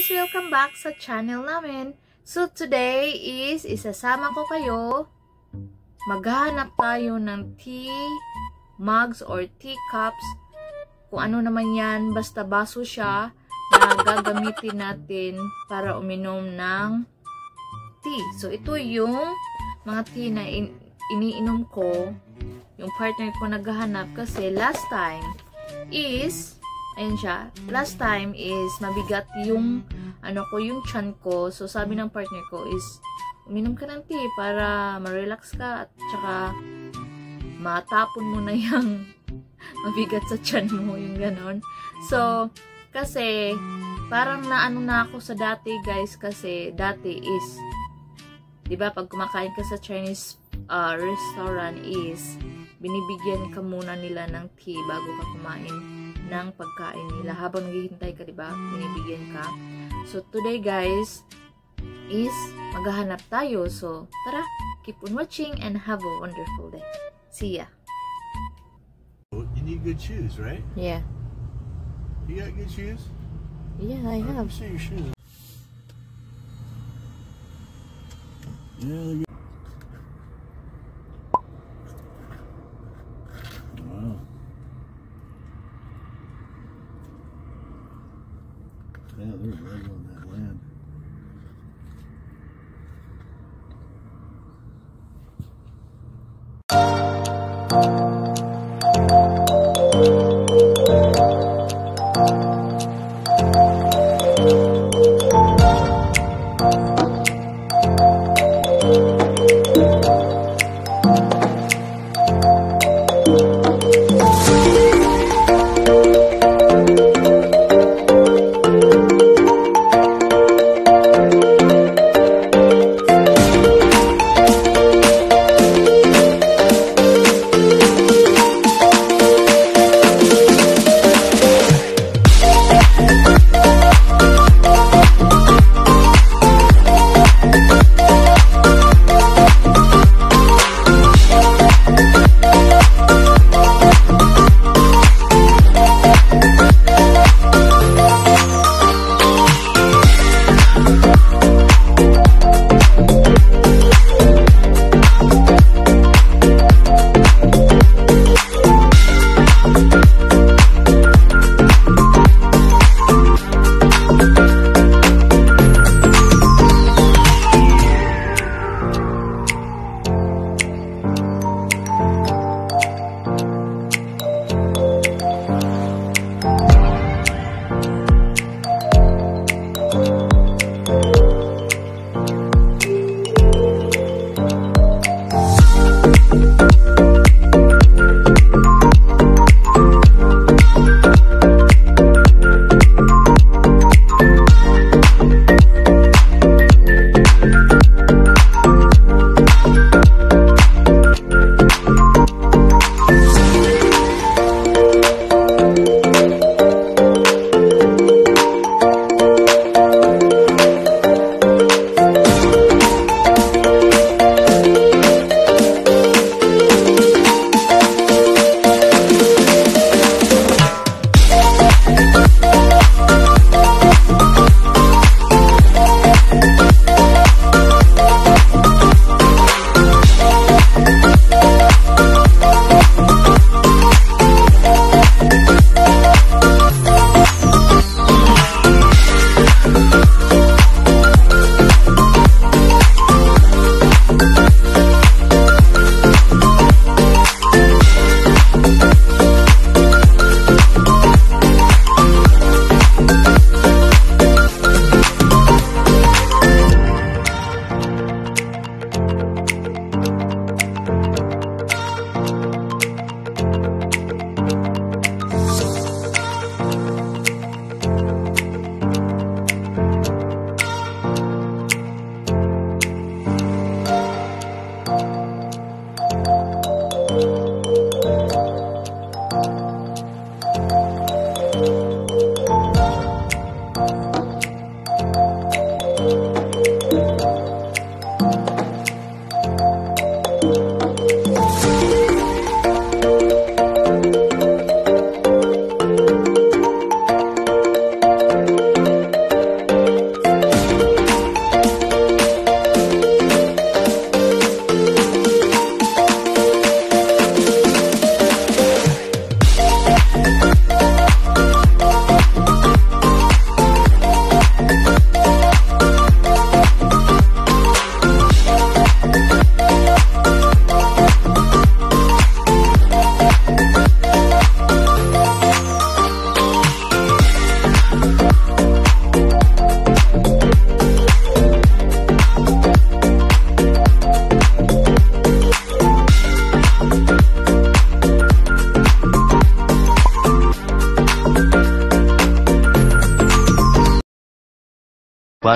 guys! Welcome back sa channel namin. So today is isasama ko kayo. Maghanap tayo ng tea mugs or tea cups. Kung ano naman yan, basta baso siya na gagamitin natin para uminom ng tea. So ito yung mga tea na in iniinom ko. Yung partner ko naghahanap kasi last time is Ayan siya. Last time is mabigat yung ano ko, yung chan ko. So sabi ng partner ko is uminom ka ng tea para ma-relax ka at saka matapon mo na yung mabigat sa chan mo, yung ganon. So, kasi parang naano na ako sa dati guys kasi dati is 'di ba pag kumakain ka sa Chinese uh, restaurant is binibigyan ka muna nila ng tea bago ka kumain ng pagkain nila. Habang naghihintay ka, di ba? Binibigyan ka. So, today guys, is maghahanap tayo. So, tara, keep on watching and have a wonderful day. See ya. You need good shoes, right? Yeah. You got good shoes? Yeah, I have. me see your shoes. Yeah,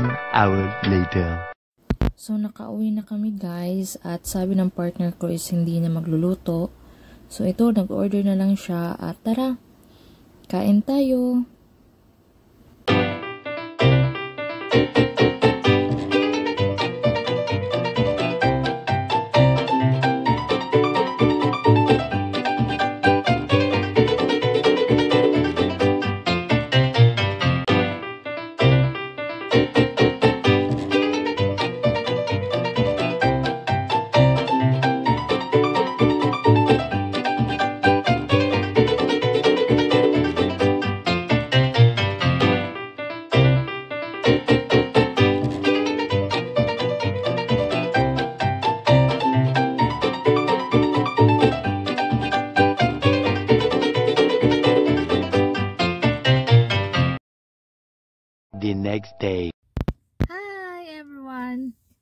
One hour later. So, nakauwi na kami guys at sabi ng partner ko is hindi na magluluto. So, ito, nag-order na lang siya at tara, kain tayo.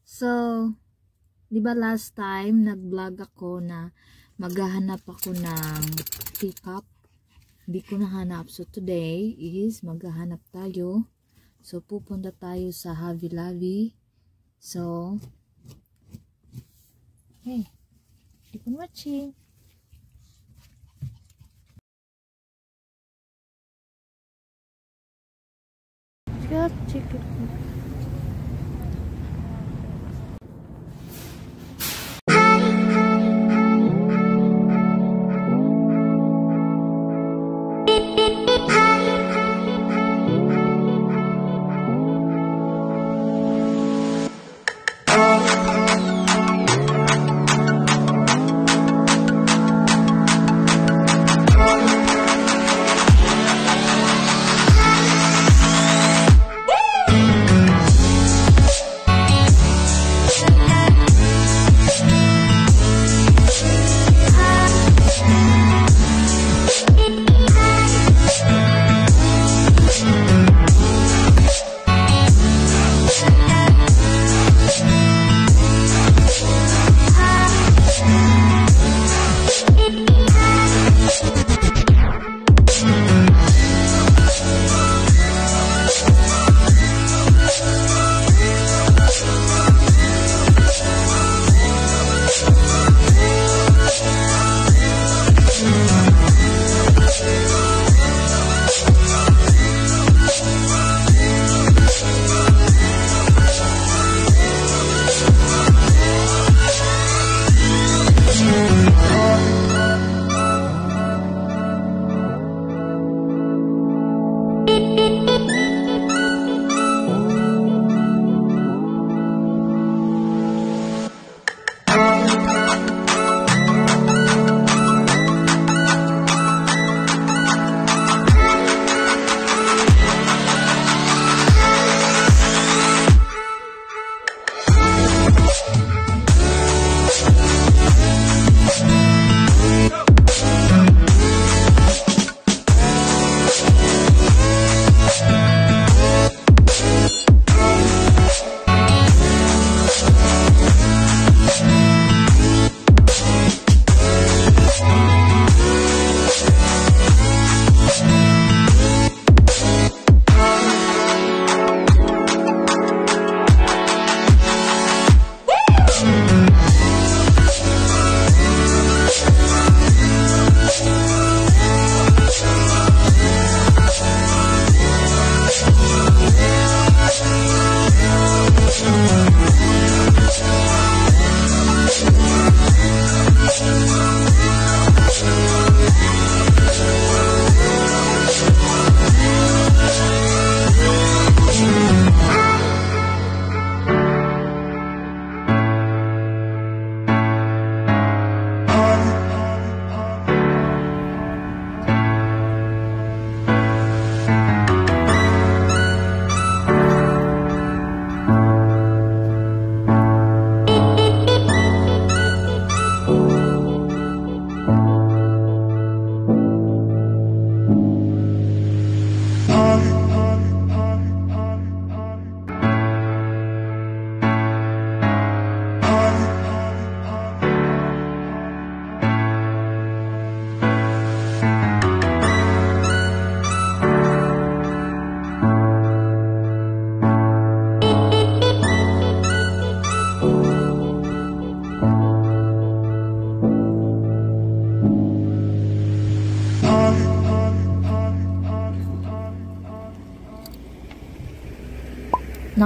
So, di ba last time nag-vlog ako na maghahanap ako ng teacup? Hindi ko nahanap. So, today is maghahanap tayo. So, pupunta tayo sa Havi Lavi. So, hey, keep on watching. Got chicken.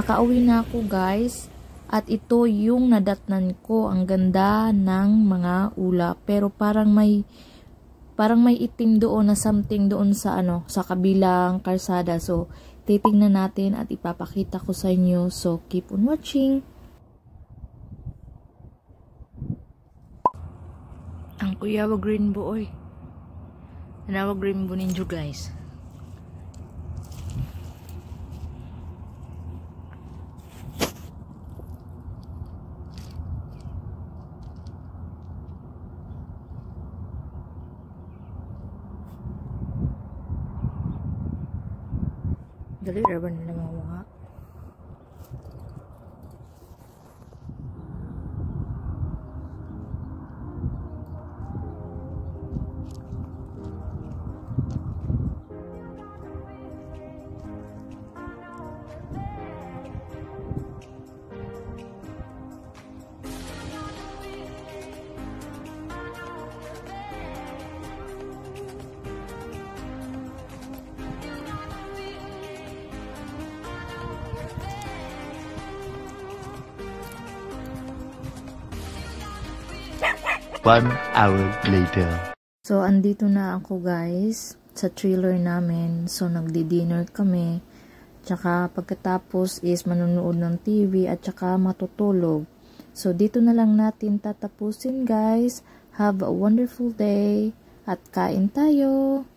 Nakauwi na ako guys. At ito yung nadatnan ko. Ang ganda ng mga ulap. Pero parang may parang may itim doon na something doon sa ano, sa kabilang karsada. So, titingnan natin at ipapakita ko sa inyo. So, keep on watching. Ang kuyawa green boy. Nawag green bo ninyo guys. Dali, raban na mga One hour later. So, andito na ako guys sa thriller namin. So, nagdi-dinner kami. Tsaka pagkatapos is manonood ng TV at tsaka matutulog. So, dito na lang natin tatapusin guys. Have a wonderful day at kain tayo!